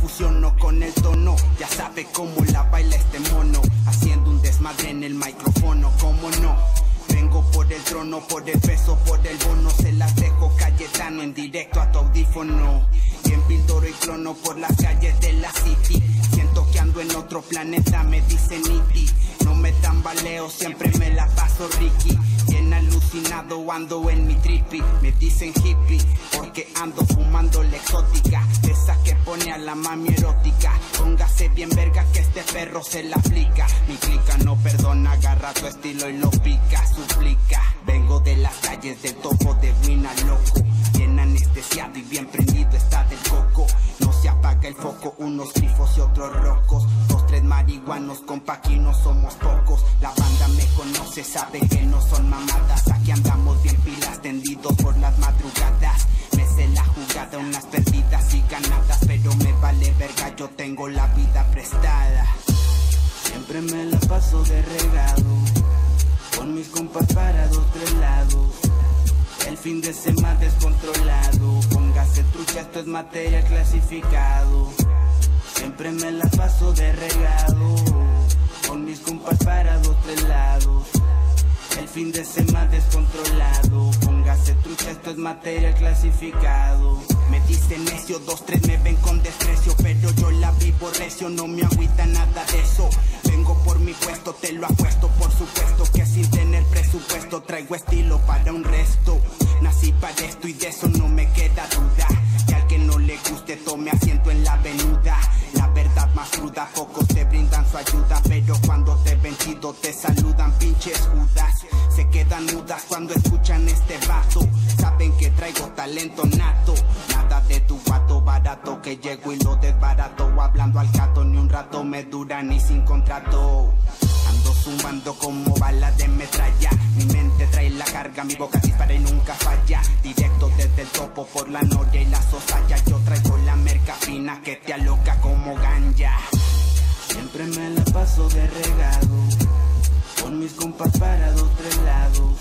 fusiono con el tono. Ya sabe cómo la baila este mono. Haciendo un desmadre en el micrófono, cómo no. Vengo por el trono, por el peso, por el bono. Se las dejo Cayetano en directo a tu audífono. Bien pintoro y clono por las calles de la city. Siento que ando en otro planeta, me dicen Niti. Me tambaleo, siempre me la paso Ricky. Bien alucinado ando en mi trippy. Me dicen hippie, porque ando fumando la exótica. Esa que pone a la mami erótica. Póngase bien verga que este perro se la aplica. Mi clica no perdona, agarra tu estilo y lo pica, suplica. Vengo de las calles del topo de Wina loco. Bien anestesiado y bien prendido está del coco. No se apaga el foco, unos grifos y otros rocos. Tres marihuanos, compa, aquí no somos pocos. La banda me conoce, sabe que no son mamadas. Aquí andamos bien pilas, tendidos por las madrugadas. Me sé la jugada, unas perdidas y ganadas. Pero me vale verga, yo tengo la vida prestada. Siempre me la paso de regado. Con mis compas para dos, tres lados. El fin de semana descontrolado. Póngase trucha, esto es material clasificado. Siempre me la paso de regado. Con mis compas para dos, tres lados. El fin de semana descontrolado. Póngase trucha, esto es material clasificado. Me dicen necio, dos, tres me ven con desprecio. Pero yo la vivo recio, no me agüita nada de eso. Vengo por mi puesto, te lo apuesto, por supuesto que sin tener presupuesto traigo estilo para un resto. Nací para esto y de eso no me queda duda. Que al que no le guste tome asiento en la venuda. Ayuda, pero cuando te ven chido te saludan pinches judas. Se quedan mudas cuando escuchan este vato. Saben que traigo talento nato. Nada de tu vato barato que llego y lo desbarato. Hablando al gato ni un rato me dura ni sin contrato. Ando zumbando como bala de metralla. Mi mente trae la carga, mi boca dispara y nunca falla. Directo desde el topo por la noria y la sosaya. Yo traigo la merca fina que te aloca como ganja. Siempre me la paso de regado. Con mis compas para dos, tres lados.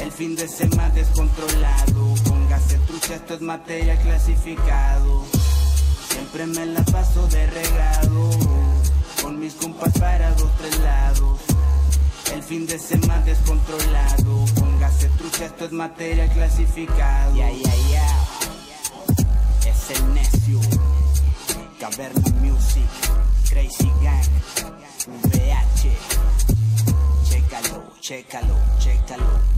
El fin de semana descontrolado. Póngase trucha, esto es materia clasificado. Siempre me la paso de regado. Con mis compas para dos, tres lados. El fin de semana descontrolado. Póngase trucha, esto es materia clasificado. Ya, ya, ya. Es el necio. Caverna Music. Crazy Gang. VH. Chécalo, chécalo, chécalo.